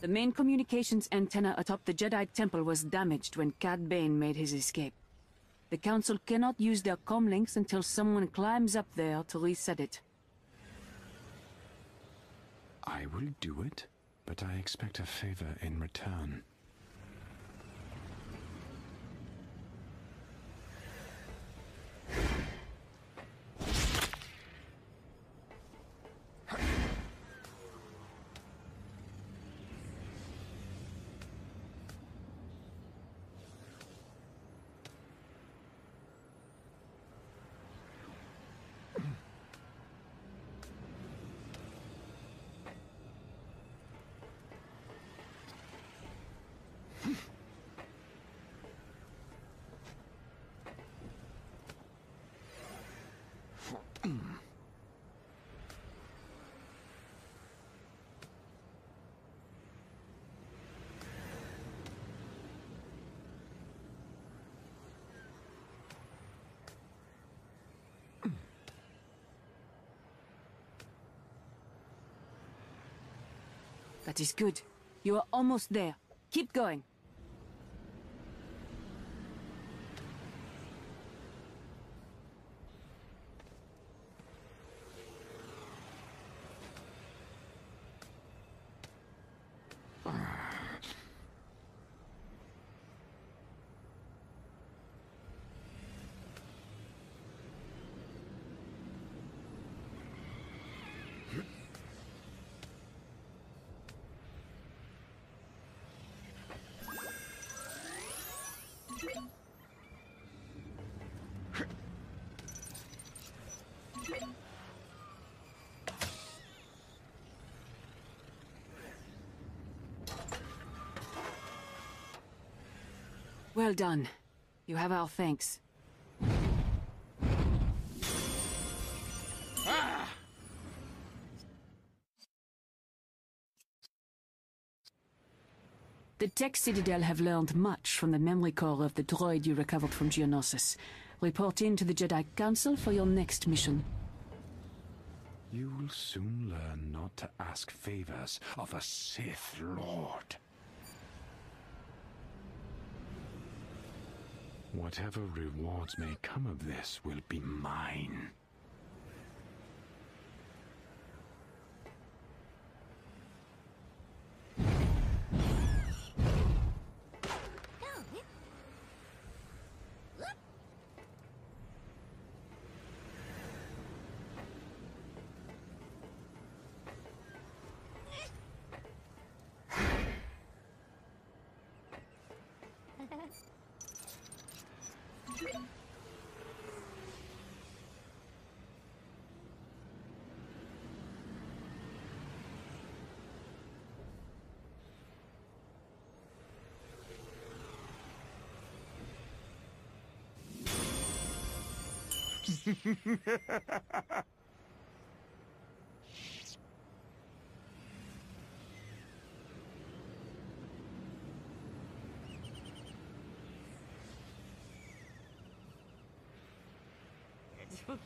The main communications antenna atop the Jedi Temple was damaged when Cad Bane made his escape. The Council cannot use their comlinks until someone climbs up there to reset it. I will do it, but I expect a favor in return. That is good. You are almost there. Keep going. Well done. You have our thanks. The Tech Citadel have learned much from the memory core of the droid you recovered from Geonosis. Report in to the Jedi Council for your next mission. You will soon learn not to ask favors of a Sith Lord. Whatever rewards may come of this will be mine. ハハハハ Do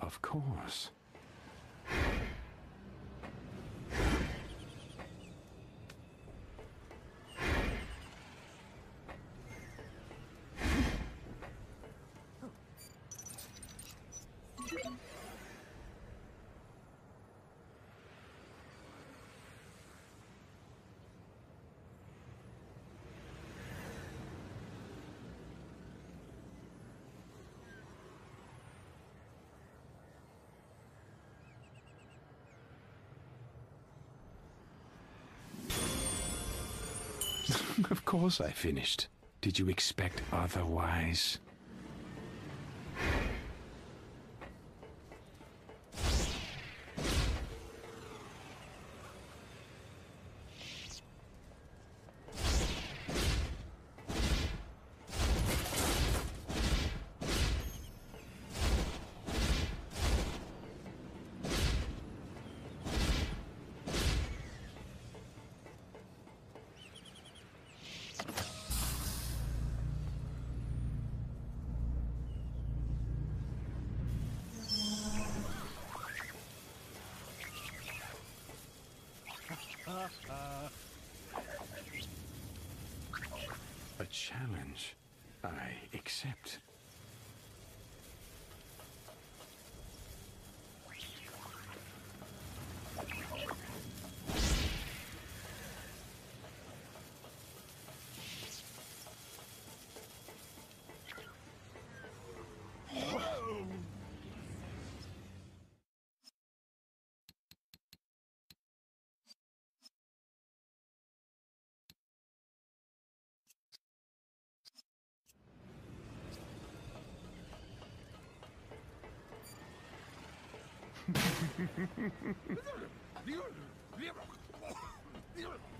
Of course. Of course I finished. Did you expect otherwise? A challenge. I accept. Viva! Viva! Viva!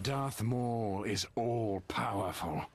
Darth Maul is all powerful.